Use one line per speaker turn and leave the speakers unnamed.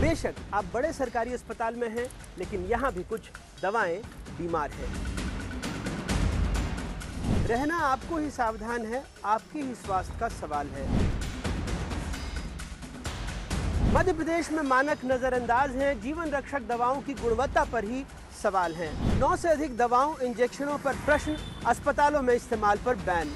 बेशक आप बड़े सरकारी अस्पताल में हैं, लेकिन यहाँ भी कुछ दवाएँ बीमार हैं। रहना आपको ही सावधान है, आपके ही स्वास्थ्य का सवाल है। मध्य प्रदेश में मानक नजरअंदाज हैं, जीवन रक्षक दवाओं की गुणवत्ता पर ही सवाल हैं। नौ से अधिक दवाओं, इंजेक्शनों पर प्रश्न, अस्पतालों में इस्तेमाल पर बैन।